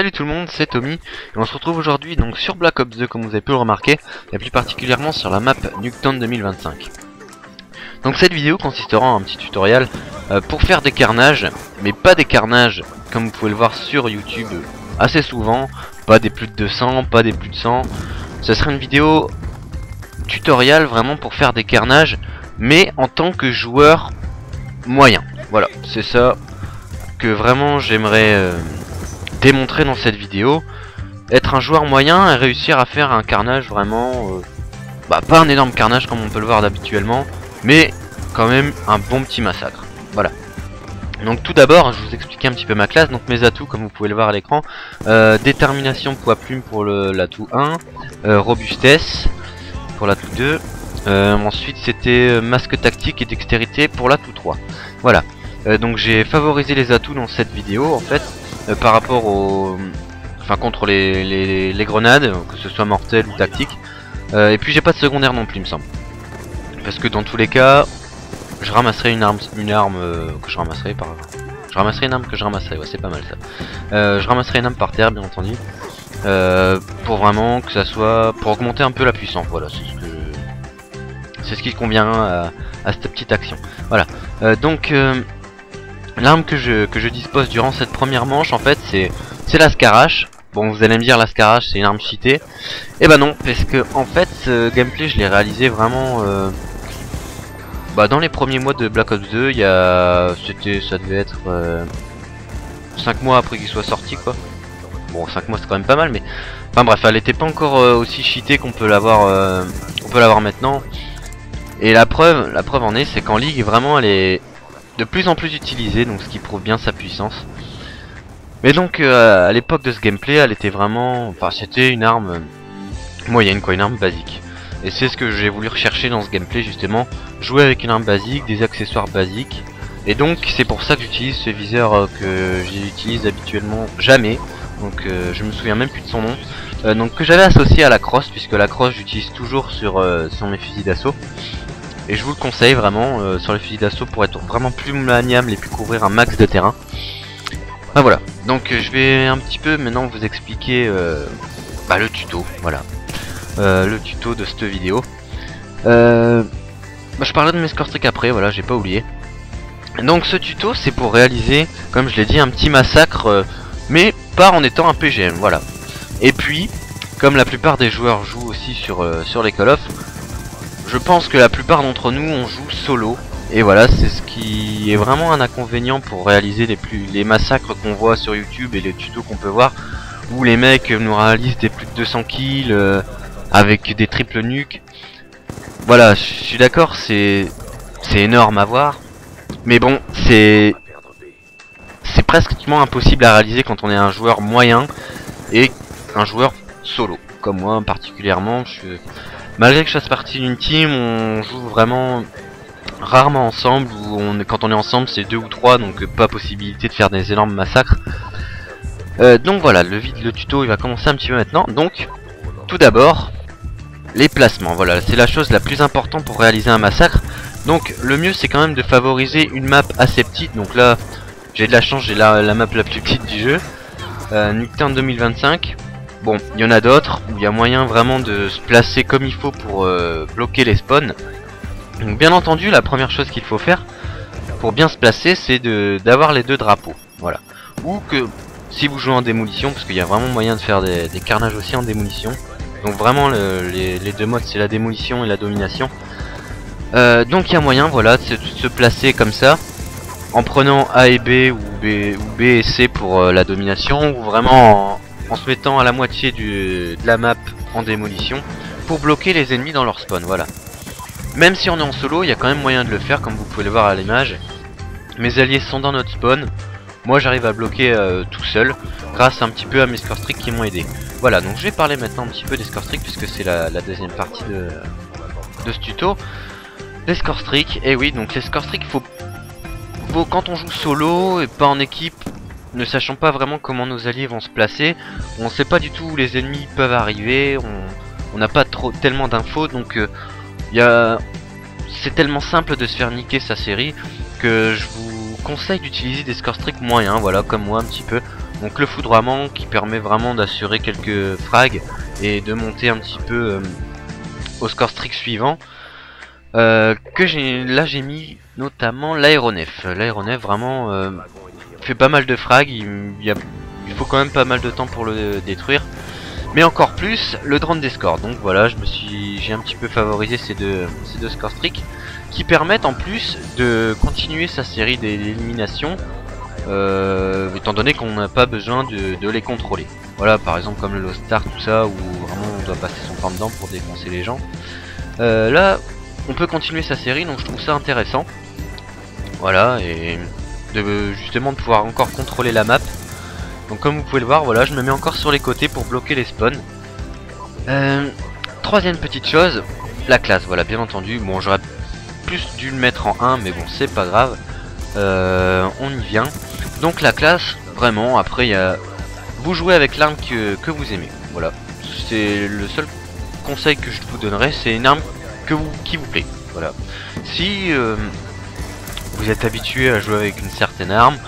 Salut tout le monde, c'est Tommy, et on se retrouve aujourd'hui donc sur Black Ops 2 comme vous avez pu le remarquer, et plus particulièrement sur la map Nuketown 2025. Donc cette vidéo consistera en un petit tutoriel euh, pour faire des carnages, mais pas des carnages comme vous pouvez le voir sur YouTube assez souvent, pas des plus de 200, pas des plus de 100, ce sera une vidéo tutoriel vraiment pour faire des carnages, mais en tant que joueur moyen. Voilà, c'est ça que vraiment j'aimerais... Euh, démontrer dans cette vidéo. Être un joueur moyen et réussir à faire un carnage vraiment... Euh, bah pas un énorme carnage comme on peut le voir d'habituellement, mais quand même un bon petit massacre. Voilà. Donc tout d'abord, je vous expliquer un petit peu ma classe. Donc mes atouts, comme vous pouvez le voir à l'écran. Euh, détermination, poids plume pour l'atout 1. Euh, robustesse pour l'atout 2. ensuite c'était masque tactique et dextérité pour l'atout 3. Voilà. donc j'ai favorisé les atouts dans cette vidéo en fait. Euh, par rapport au... Enfin contre les, grenades, que ce soit mortel ou tactique. Euh, et puis j'ai pas de secondaire non plus il me semble. Parce que dans tous les cas, je ramasserai une arme, une arme euh, que je ramasserai par... Je ramasserai une arme que je ramasserai, ouais c'est pas mal ça. je ramasserai une arme par terre bien entendu. pour vraiment que ça soit... Pour augmenter un peu la puissance, voilà, c'est ce que... C'est ce qui convient à, cette petite action. Voilà. donc... L'arme que je, que je dispose durant cette première manche, en fait, c'est c'est la. Bon, vous allez me dire, la Scarache, c'est une arme cheatée. Et bah ben non, parce que, en fait, ce gameplay, je l'ai réalisé vraiment... Euh, bah, dans les premiers mois de Black Ops 2, il y a... C'était... Ça devait être... 5 euh, mois après qu'il soit sorti, quoi. Bon, 5 mois, c'est quand même pas mal, mais... Enfin bref, elle était pas encore euh, aussi cheatée qu'on peut l'avoir peut l'avoir maintenant. Et la preuve, la preuve en est, c'est qu'en ligue, vraiment, elle est de plus en plus utilisée, donc ce qui prouve bien sa puissance. Mais donc euh, à l'époque de ce gameplay, elle était vraiment, enfin c'était une arme moyenne quoi, une arme basique. Et c'est ce que j'ai voulu rechercher dans ce gameplay justement, jouer avec une arme basique, des accessoires basiques. Et donc c'est pour ça que j'utilise ce viseur euh, que j'utilise habituellement jamais. Donc euh, je me souviens même plus de son nom. donc que j'avais associé à la crosse, puisque la crosse j'utilise toujours sur, sur mes fusils d'assaut. Et je vous le conseille vraiment euh, sur les fusils d'assaut pour être vraiment plus maniable et plus couvrir un max de terrain. Ah voilà, donc euh, je vais un petit peu maintenant vous expliquer euh, bah, le tuto, voilà. le tuto de cette vidéo. Bah, je parlerai de mes score après, voilà, j'ai pas oublié. Donc ce tuto c'est pour réaliser, comme je l'ai dit, un petit massacre, mais pas en étant un PGM, voilà. Et puis, comme la plupart des joueurs jouent aussi sur, sur les Call of, je pense que la plupart d'entre nous on joue solo. Et voilà c'est ce qui est vraiment un inconvénient pour réaliser les plus les massacres qu'on voit sur YouTube et les tutos qu'on peut voir où les mecs nous réalisent des plus de 200 kills euh, avec des triples nuques. Voilà je suis d'accord c'est énorme à voir. Mais bon c'est c'est pratiquement impossible à réaliser quand on est un joueur moyen et un joueur solo. Comme moi particulièrement je Malgré que je fasse partie d'une team, on joue vraiment rarement ensemble, quand on est ensemble c'est deux ou trois, donc pas possibilité de faire des énormes massacres. Euh, donc voilà, le, le tuto il va commencer un petit peu maintenant. Donc, tout d'abord, les placements. Voilà, c'est la chose la plus importante pour réaliser un massacre. Donc le mieux c'est quand même de favoriser une map assez petite. Donc là, j'ai de la chance, j'ai la, map la plus petite du jeu. Euh, Nuketown 2025. Bon, il y en a d'autres où il y a moyen vraiment de se placer comme il faut pour euh, bloquer les spawns. Donc bien entendu, la première chose qu'il faut faire pour bien se placer, c'est d'avoir les deux drapeaux. Voilà. Ou que si vous jouez en démolition, parce qu'il y a vraiment moyen de faire des, carnages aussi en démolition. Donc vraiment les, deux modes c'est la démolition et la domination. Euh, donc il y a moyen voilà de se, placer comme ça en prenant A et B ou B, ou B et C pour euh, la domination ou vraiment en, en se mettant à la moitié de la map en démolition pour bloquer les ennemis dans leur spawn, voilà. Même si on est en solo, il y a quand même moyen de le faire comme vous pouvez le voir à l'image. Mes alliés sont dans notre spawn, moi j'arrive à bloquer euh, tout seul grâce un petit peu à mes score streaks qui m'ont aidé. Voilà, donc je vais parler maintenant un petit peu des score puisque c'est la, deuxième partie de, ce tuto. Les score streaks, et oui, donc les score faut quand on joue solo et pas en équipe, ne sachant pas vraiment comment nos alliés vont se placer, on sait pas du tout où les ennemis peuvent arriver, on n'a pas trop tellement d'infos, donc euh, c'est tellement simple de se faire niquer sa série que je vous conseille d'utiliser des score streaks moyens, voilà, comme moi un petit peu. Donc le foudroiement qui permet vraiment d'assurer quelques frags et de monter un petit peu euh, au score strict suivant. Euh, que j'ai là j'ai mis notamment l'aéronef. L'aéronef vraiment fait pas mal de frags, il, faut quand même pas mal de temps pour le détruire. Mais encore plus le drone d'escorte. Donc voilà, je me suis j'ai un petit peu favorisé ces deux ces deux score streaks qui permettent en plus de continuer sa série d'éliminations euh, étant donné qu'on n'a pas besoin de, les contrôler. Voilà, par exemple comme le Lost Star, tout ça, où vraiment on doit passer son temps dedans pour défoncer les gens. Euh, là, on peut continuer sa série, donc je trouve ça intéressant. Voilà, et justement de pouvoir encore contrôler la map. Donc comme vous pouvez le voir, voilà, je me mets encore sur les côtés pour bloquer les spawns. Euh, troisième petite chose, la classe, voilà, bien entendu. Bon, j'aurais plus dû le mettre en 1, mais bon, c'est pas grave. Euh, on y vient. Donc la classe, vraiment, après, y a... Vous jouez avec l'arme que, vous aimez. Voilà, c'est le seul conseil que je vous donnerai, c'est une arme qui vous plaît. Voilà. Si euh, vous êtes habitué à jouer avec une certaine arme,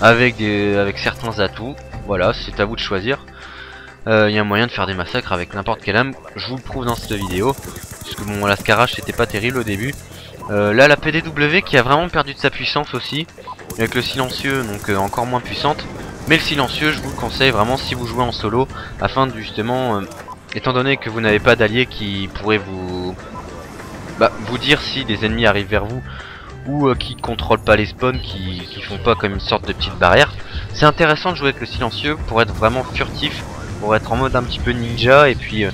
avec des avec certains atouts, voilà, c'est à vous de choisir. Il euh, y a moyen de faire des massacres avec n'importe quelle arme, je vous le prouve dans cette vidéo. Puisque bon, la Scarage c'était pas terrible au début. Euh, là, la PDW qui a vraiment perdu de sa puissance aussi, avec le silencieux, donc encore moins puissante. Mais le silencieux, je vous le conseille vraiment si vous jouez en solo, afin de justement, étant donné que vous n'avez pas d'alliés qui pourraient vous bah, vous dire si des ennemis arrivent vers vous ou euh, qui contrôlent pas les spawns, qui, qui font pas comme une sorte de petite barrière. C'est intéressant de jouer avec le silencieux pour être vraiment furtif, pour être en mode un petit peu ninja et puis euh,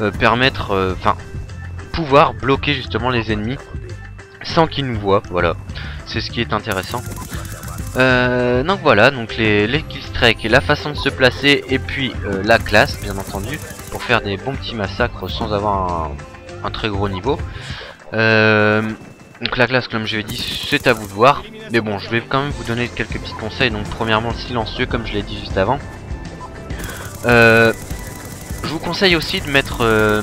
euh, permettre, enfin, pouvoir bloquer justement les ennemis sans qu'ils nous voient. Voilà, c'est ce qui est intéressant. donc voilà, donc les, les killstrikes, la façon de se placer et puis la classe bien entendu pour faire des bons petits massacres sans avoir un un très gros niveau. Euh, donc la classe, comme je l'ai dit, c'est à vous de voir. Mais bon, je vais quand même vous donner quelques petits conseils. Donc premièrement, silencieux, comme je l'ai dit juste avant. Euh, je vous conseille aussi de mettre euh,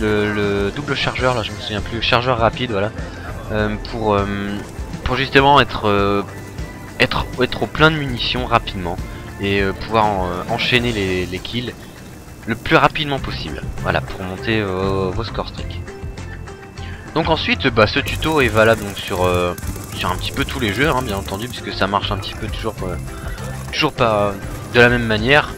le, double chargeur, là je me souviens plus, chargeur rapide, voilà. pour, pour justement être, être, être au plein de munitions rapidement. Et pouvoir enchaîner les, les kills le plus rapidement possible. Voilà, pour monter euh, vos score streaks. Donc ensuite, bah, ce tuto est valable euh, sur un petit peu tous les jeux, hein, bien entendu, puisque ça marche un petit peu toujours, euh, toujours pas de la même manière.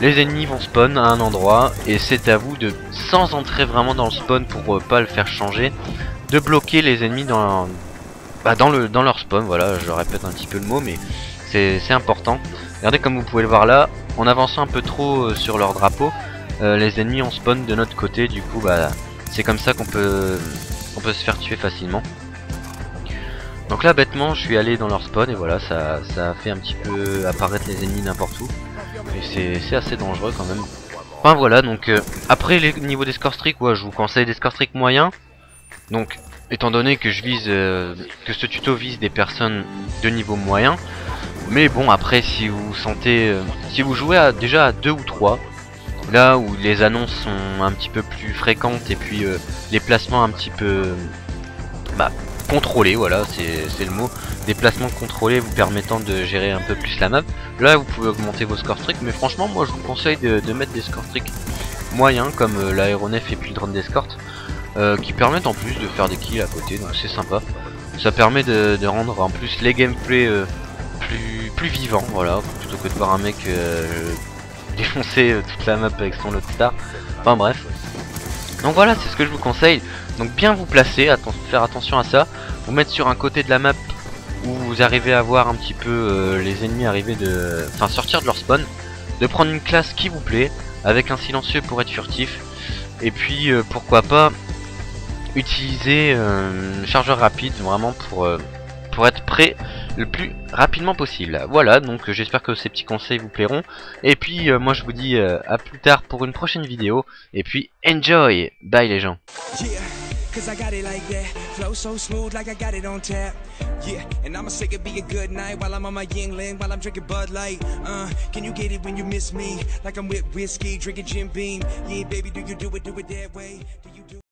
Les ennemis vont spawn à un endroit, et c'est à vous de, sans entrer vraiment dans le spawn pour pas le faire changer, de bloquer les ennemis dans, bah, dans, le, dans leur spawn. Voilà, je répète un petit peu le mot, mais c'est important. Regardez comme vous pouvez le voir là, en avançant un peu trop euh, sur leur drapeau, euh, les ennemis ont spawn de notre côté, du coup bah c'est comme ça qu'on peut peut se faire tuer facilement. Donc là bêtement je suis allé dans leur spawn et voilà ça, ça a fait un petit peu apparaître les ennemis n'importe où. Et c'est assez dangereux quand même. Enfin voilà donc euh, après les niveaux des score streaks ouais, je vous conseille des score streaks moyens. Donc étant donné que je vise que ce tuto vise des personnes de niveau moyen, mais bon, après, si vous sentez... Euh, si vous jouez à, déjà à 2 ou 3, là où les annonces sont un petit peu plus fréquentes et puis euh, les placements un petit peu... Bah, contrôlés, voilà, c'est le mot. Des placements contrôlés vous permettant de gérer un peu plus la map. Là, vous pouvez augmenter vos score streaks, mais franchement, moi, je vous conseille de, mettre des score streaks moyens, comme euh, l'aéronef et puis le drone d'escorte, qui permettent en plus de faire des kills à côté, donc c'est sympa. Ça permet de, rendre en plus les gameplays plus, plus vivant, voilà, plutôt que de voir un mec euh, défoncer euh, toute la map avec son lot star. Enfin bref. Donc voilà, c'est ce que je vous conseille. Donc bien vous placer, faire attention à ça. Vous mettre sur un côté de la map où vous arrivez à voir un petit peu euh, les ennemis arriver de... Enfin sortir de leur spawn. De prendre une classe qui vous plaît, avec un silencieux pour être furtif. Et puis pourquoi pas utiliser un chargeur rapide vraiment pour être prêt le plus rapidement possible. Voilà, donc j'espère que ces petits conseils vous plairont. Et puis euh, moi je vous dis euh, à plus tard pour une prochaine vidéo. Et puis enjoy Bye les gens Cause I got it like that Flow so smooth like I got it on tap Yeah, and I'ma say it be a good night While I'm on my Yingling, while I'm drinking Bud Light Uh, can you get it when you miss me? Like I'm with whiskey, drinking Jim Beam Yeah, baby, do you do it, do it that way? Do you do